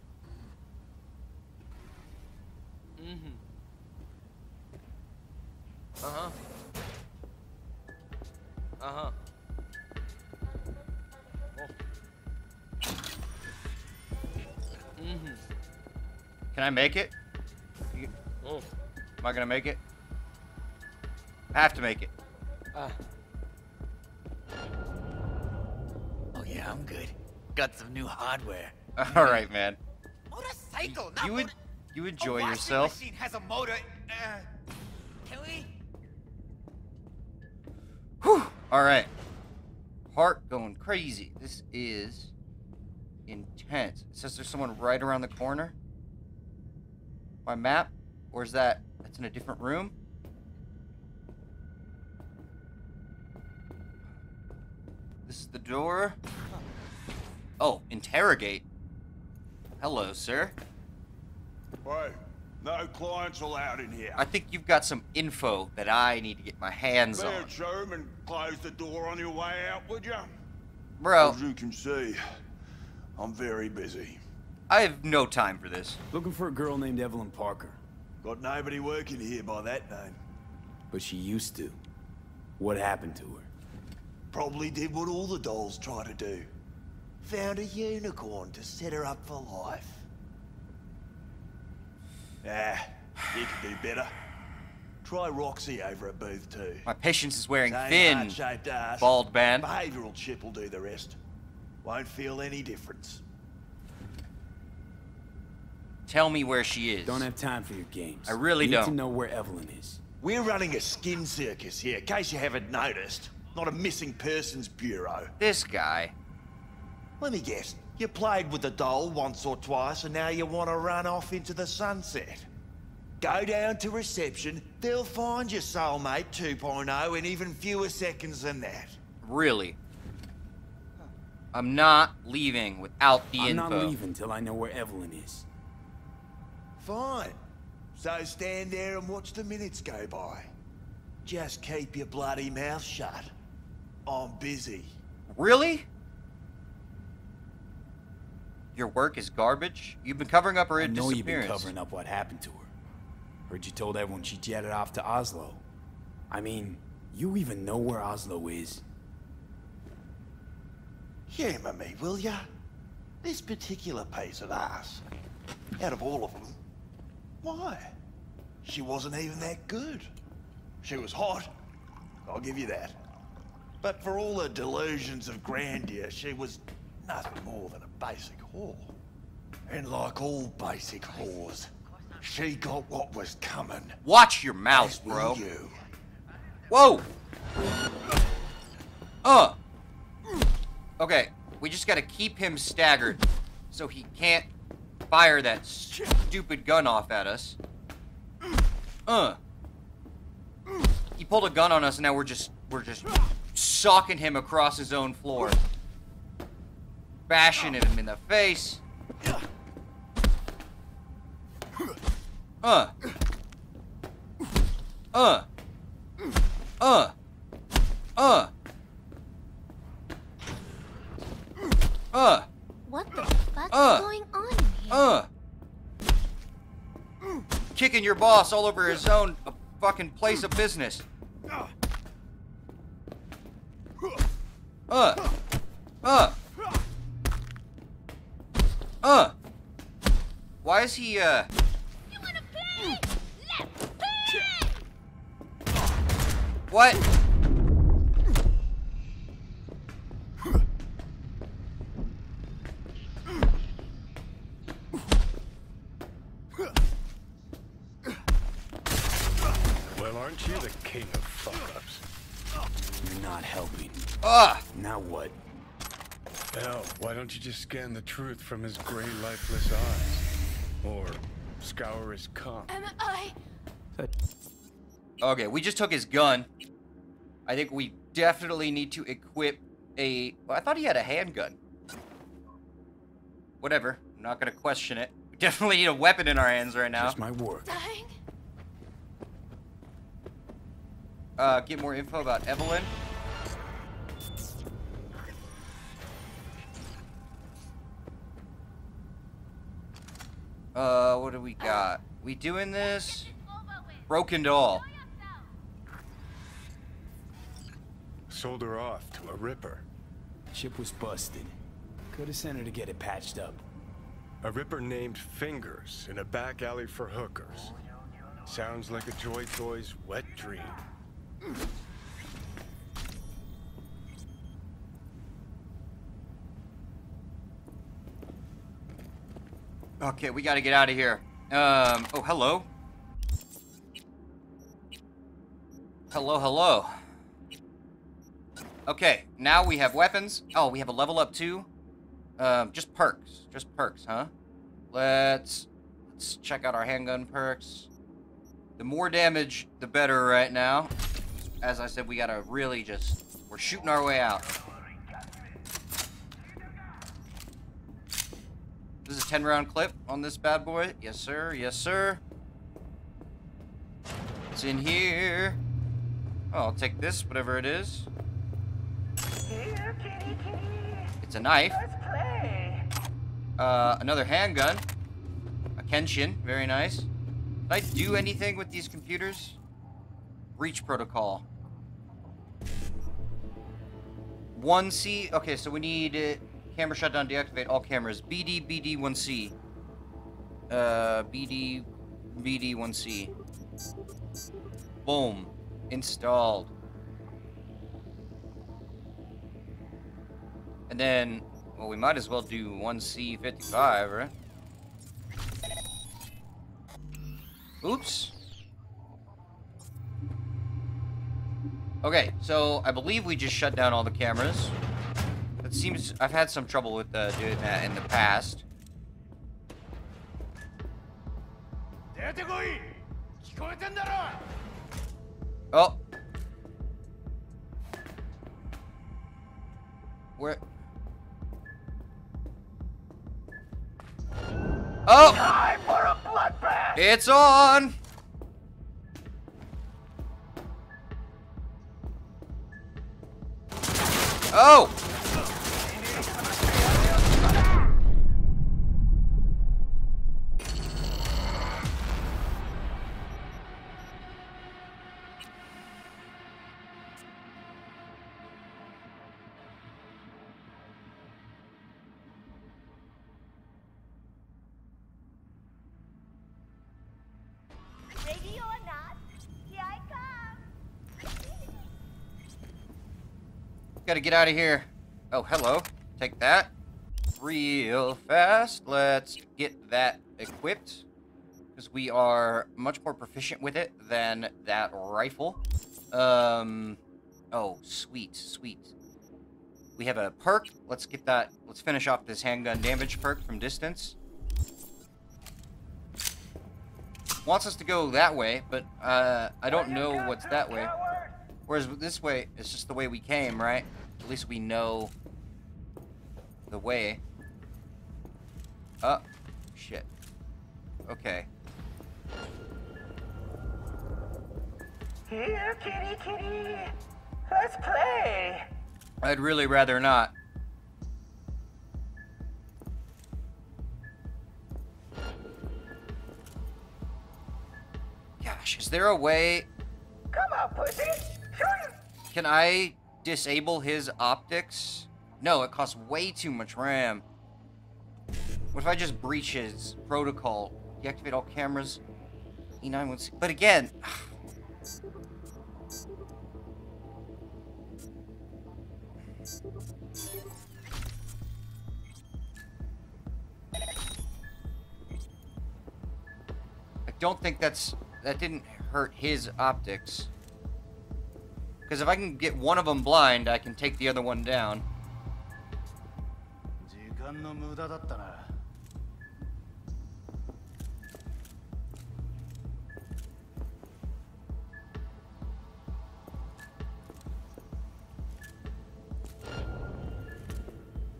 Mm-hmm. Uh-huh. Uh-huh. Mm-hmm. Can I make it? You- Oh. Am I gonna make it? I have to make it. Ah. Oh yeah, I'm good. Got some new hardware. [LAUGHS] All right, man. Motorcycle, You would you enjoy yourself? machine has a motor. Uh, can we? Whew. All right. Heart going crazy. This is intense. It says there's someone right around the corner. My map, or is that that's in a different room? This is the door. Oh, interrogate. Hello, sir. Wait, no clients allowed in here. I think you've got some info that I need to get my hands Be on. a chum and close the door on your way out, would you? Bro. As you can see, I'm very busy. I have no time for this. Looking for a girl named Evelyn Parker. Got nobody working here by that name. But she used to. What happened to her? Probably did what all the dolls try to do. Found a unicorn to set her up for life. Ah, you could do better. Try Roxy over at Booth two. My patience is wearing Same thin. ass. Bald man. Behavioral chip will do the rest. Won't feel any difference. Tell me where she is. Don't have time for your games. I really Need to don't. know where Evelyn is. We're running a skin circus here, in case you haven't noticed. Not a missing persons bureau. This guy. Let me guess. You played with the doll once or twice, and now you want to run off into the sunset. Go down to reception. They'll find your soulmate 2.0 in even fewer seconds than that. Really? I'm not leaving without the I'm info. not leaving till I know where Evelyn is. Fine. So stand there and watch the minutes go by. Just keep your bloody mouth shut. I'm busy. Really? Your work is garbage? You've been covering up her I know you've been disappearance. covering up what happened to her. Heard you told everyone she jetted off to Oslo. I mean, you even know where Oslo is. Humour me, will ya? This particular piece of ass, out of all of them, why? She wasn't even that good. She was hot, I'll give you that. But for all her delusions of grandeur, she was nothing more than a basic whore. And like all basic whores, she got what was coming. Watch your mouth, As bro. You. Whoa! Uh! Okay, we just gotta keep him staggered so he can't fire that stupid gun off at us. Uh. He pulled a gun on us and now we're just we're just socking him across his own floor. Bashing him in the face. Uh. Uh. Uh. Uh. Uh. What the fuck Uh. going on here? Uh. Kicking your boss all over his own uh, fucking place of business. Uh. Uh. Uh. Why is he, uh... What? Just scan the truth from his gray, lifeless eyes? Or scour his cum? Am I? Okay, we just took his gun. I think we definitely need to equip a... Well, I thought he had a handgun. Whatever. I'm not gonna question it. We definitely need a weapon in our hands right now. Just my work. Dying? Uh, get more info about Evelyn. Uh, what do we got? We doing this? Broken doll. Sold her off to a ripper. Chip was busted. Could have sent her to get it patched up. A ripper named Fingers in a back alley for hookers. Sounds like a Joy Toy's wet dream. Okay, we gotta get out of here. Um, oh, hello. Hello, hello. Okay, now we have weapons. Oh, we have a level up too. Um, just perks. Just perks, huh? Let's let's check out our handgun perks. The more damage, the better right now. As I said, we gotta really just we're shooting our way out. This is a 10 round clip on this bad boy. Yes, sir. Yes, sir. It's in here. Oh, I'll take this, whatever it is. It's a knife. Uh, another handgun. A Kenshin. Very nice. Did I do anything with these computers? Reach protocol. 1C. Okay, so we need camera shutdown, deactivate all cameras. BD, BD, 1C. Uh, BD, BD, 1C. Boom. Installed. And then, well, we might as well do 1C55, right? Oops. Okay, so I believe we just shut down all the cameras. It seems I've had some trouble with uh, doing that in the past. Oh. Where? Oh! It's on! Oh! Gotta get out of here. Oh, hello. Take that. Real fast. Let's get that equipped. Because we are much more proficient with it than that rifle. Um, oh, sweet, sweet. We have a perk. Let's get that. Let's finish off this handgun damage perk from distance. Wants us to go that way, but uh, I don't know what's that way. Whereas this way, it's just the way we came, right? At least we know the way. Oh, shit. Okay. Here, kitty, kitty. Let's play. I'd really rather not. Gosh, is there a way... Come on, pussy. Can I disable his optics? No, it costs way too much RAM. What if I just breach his protocol? Deactivate all cameras. E916. But again... [SIGHS] I don't think that's... That didn't hurt his optics. Because if I can get one of them blind, I can take the other one down.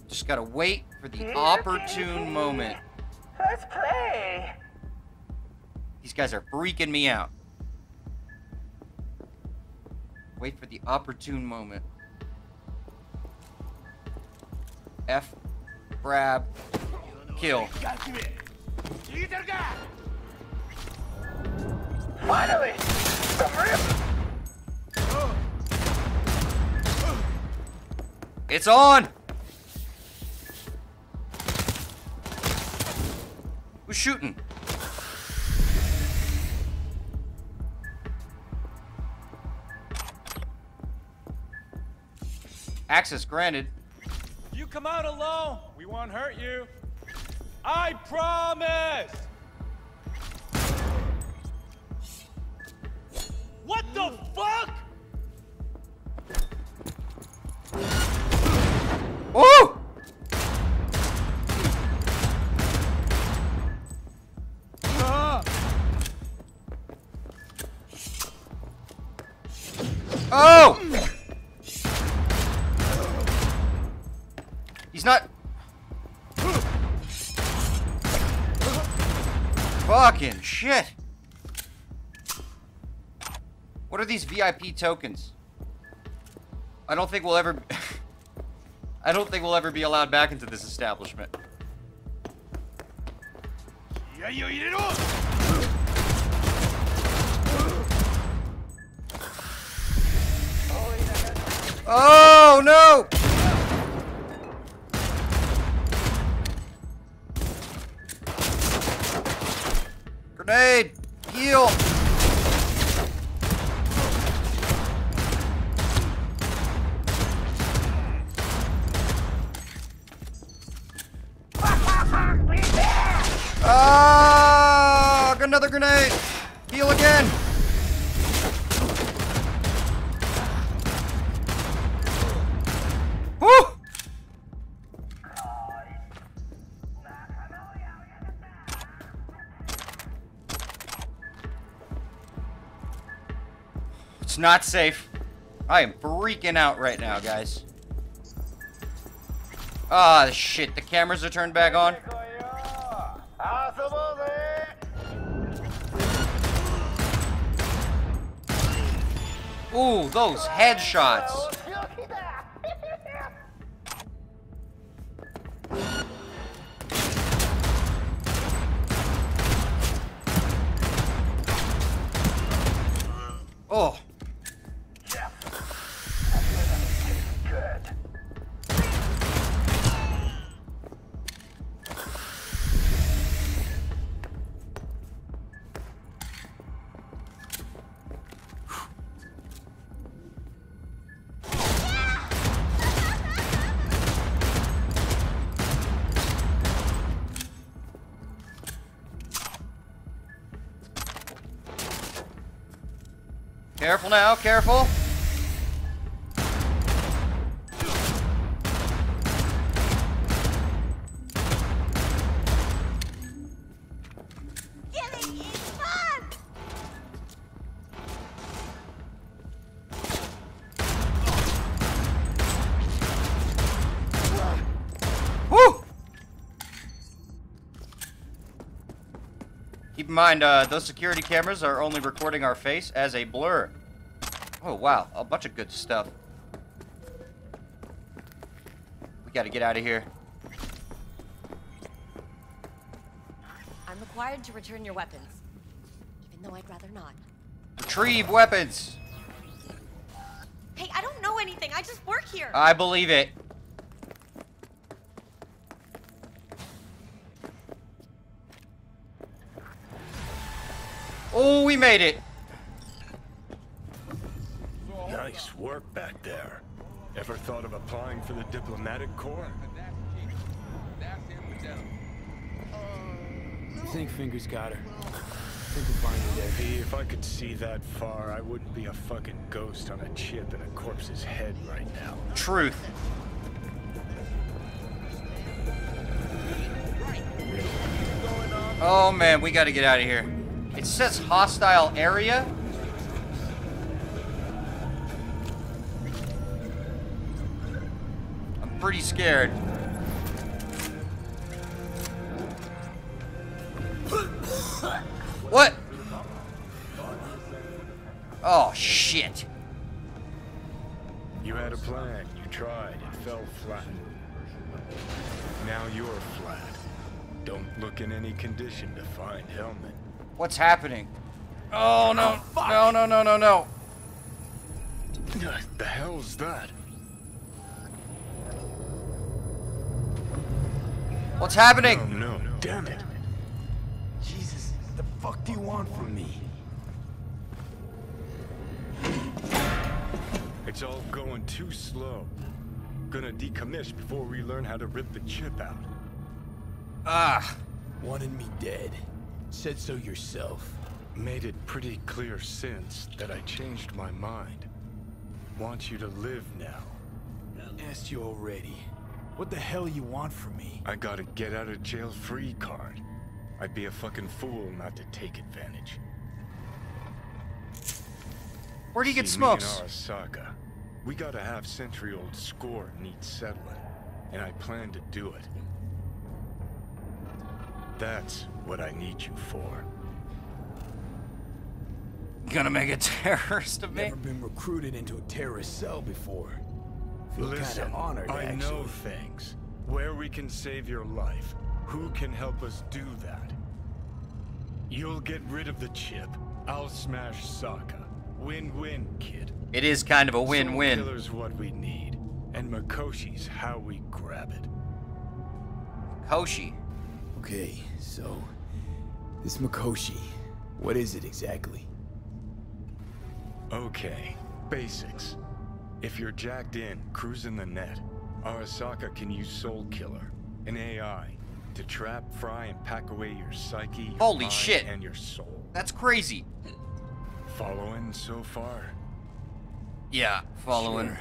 Just gotta wait for the opportune moment. Let's play. These guys are freaking me out. Wait for the opportune moment. F, grab, kill. Finally! Some rip! It's on! Who's shooting? Access granted. You come out alone, we won't hurt you. I promise! What the fuck? Oh! VIP tokens? I don't think we'll ever. [LAUGHS] I don't think we'll ever be allowed back into this establishment. Oh, oh! It's not safe. I am freaking out right now, guys. Ah, shit. The cameras are turned back on. Ooh, those headshots. Careful! Keep in mind, uh, those security cameras are only recording our face as a blur. Oh, wow. A bunch of good stuff. We gotta get out of here. I'm required to return your weapons. Even though I'd rather not. Retrieve weapons! Hey, I don't know anything. I just work here. I believe it. Oh, we made it. Nice work back there. Ever thought of applying for the diplomatic corps? I think Fingers got her. I think we'll find her there. Hey, if I could see that far, I wouldn't be a fucking ghost on a chip in a corpse's head right now. Truth. Oh man, we gotta get out of here. It says hostile area. pretty scared. What? Oh, shit. You had a plan. You tried. It fell flat. Now you're flat. Don't look in any condition to find helmet. What's happening? Oh, no. Oh, no, no, no, no, no. The hell's that? What's happening? Oh, no, damn it. Jesus, what the fuck do you want from me? It's all going too slow. Gonna decommission before we learn how to rip the chip out. Ah. Wanted me dead. Said so yourself. Made it pretty clear since that I changed my mind. Want you to live now. Asked you already. What the hell you want from me? I got a get out of jail free card. I'd be a fucking fool not to take advantage. Where do you get See, me and smokes? Arasaka, we got a half century old score needs settling, and I plan to do it. That's what I need you for. Gonna make a terrorist of me? Never been recruited into a terrorist cell before. Feel Listen, kinda honored, I actually. know things. Where we can save your life. Who can help us do that? You'll get rid of the chip. I'll smash Sokka. Win-win, kid. It is kind of a Soul win-win. Killer's what we need, and Mikoshi's how we grab it. Koshi. Okay, so this Mikoshi, what is it exactly? Okay, basics. If you're jacked in, cruising the net, Arasaka can use Soul Killer, an AI, to trap, fry, and pack away your psyche, your Holy mind, shit. and your soul. That's crazy. Following so far? Yeah, following. Sure.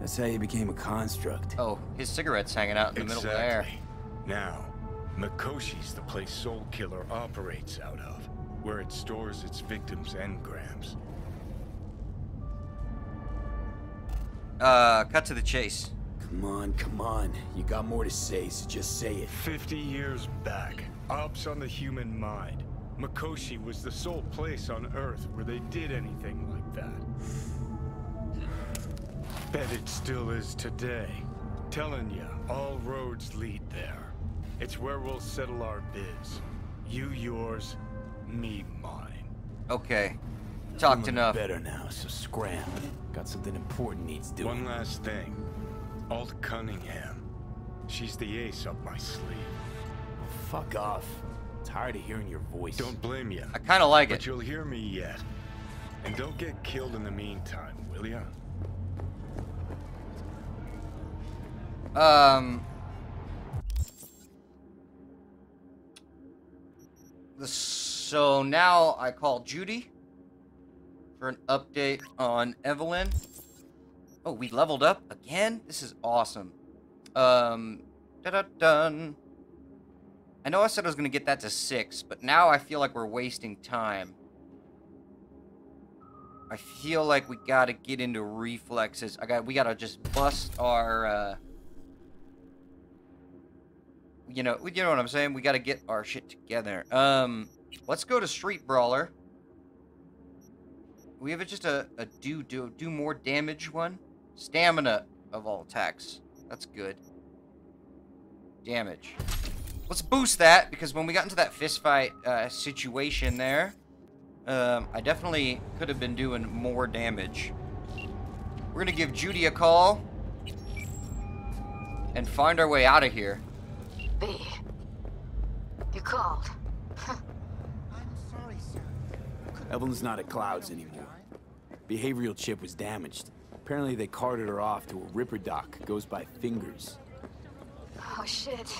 That's how you became a construct. Oh, his cigarette's hanging out in the middle of the air. Exactly. Now, Mikoshi's the place Soul Killer operates out of, where it stores its victims' engrams. Uh, cut to the chase. Come on, come on. You got more to say, so just say it. 50 years back, ops on the human mind. Mikoshi was the sole place on Earth where they did anything like that. Bet it still is today. Telling you, all roads lead there. It's where we'll settle our biz. You yours, me mine. Okay. Talked Feeling enough. better now, so scram. Got something important needs doing. One last thing. Alt Cunningham. She's the ace up my sleeve. Fuck off. Tired of hearing your voice. Don't blame you. I kind of like But it. But you'll hear me yet. And don't get killed in the meantime, will ya? Um. the- So now I call Judy for an update on Evelyn. Oh, we leveled up again? This is awesome. Um, da da dun. I know I said I was gonna get that to six, but now I feel like we're wasting time. I feel like we gotta get into reflexes. I got we gotta just bust our uh you know, you know what I'm saying? We got to get our shit together. Um, let's go to Street Brawler. We have just a, a do do do more damage one. Stamina of all attacks. That's good. Damage. Let's boost that because when we got into that fist fight uh, situation there, um, I definitely could have been doing more damage. We're gonna give Judy a call and find our way out of here. B. You called. [LAUGHS] Evelyn's not at Clouds anymore. Behavioral chip was damaged. Apparently they carted her off to a ripperdoc. Goes by Fingers. Oh shit.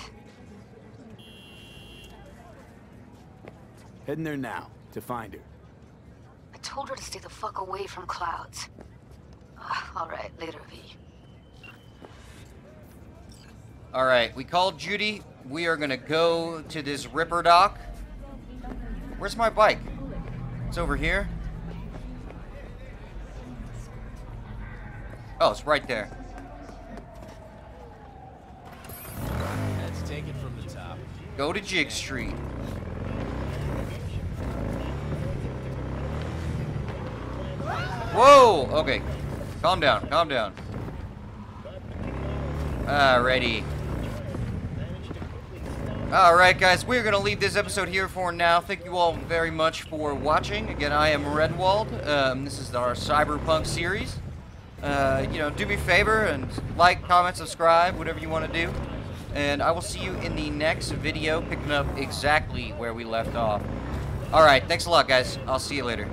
Heading there now to find her. I told her to stay the fuck away from clouds. Ah, All right, later, V. All right, we called Judy. We are gonna go to this ripperdoc. Where's my bike? It's over here. Oh, it's right there. Let's take it from the top. Go to Jig Street. Whoa! Okay. Calm down, calm down. Alrighty. Alright guys, we're going to leave this episode here for now. Thank you all very much for watching. Again, I am Redwald. Um, this is our Cyberpunk series. Uh, you know, do me a favor and like, comment, subscribe, whatever you want to do. And I will see you in the next video, picking up exactly where we left off. Alright, thanks a lot, guys. I'll see you later.